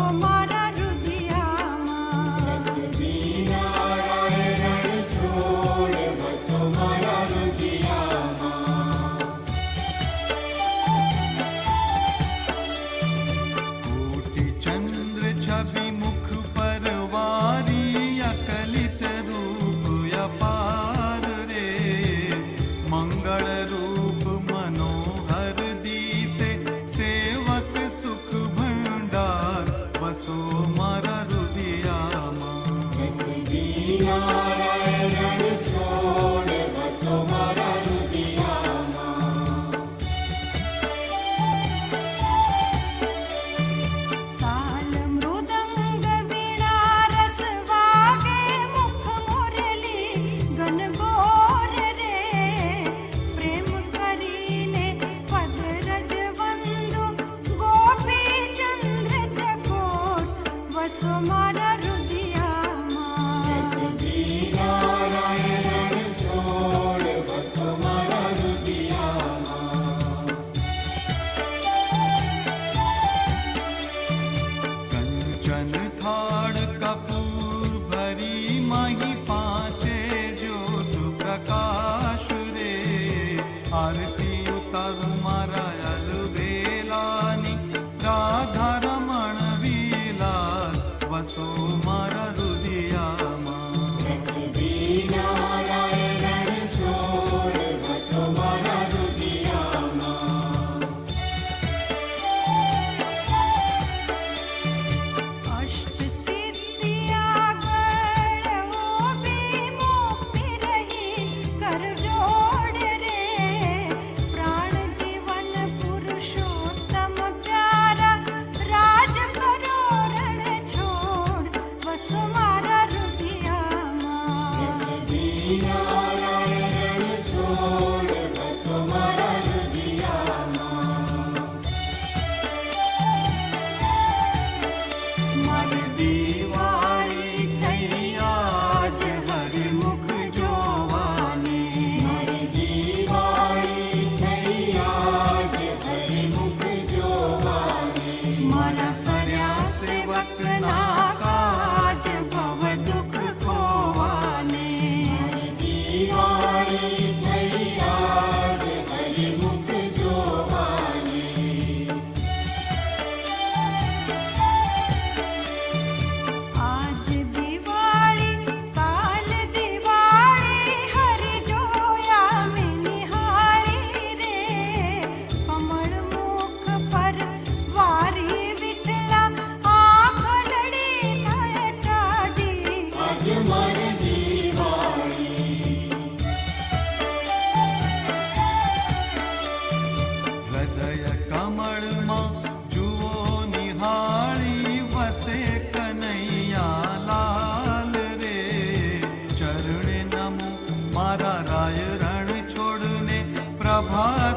Oh, my. जु निहा वसे कनैया लाल रे। चरुम माय रणोडे प्रभा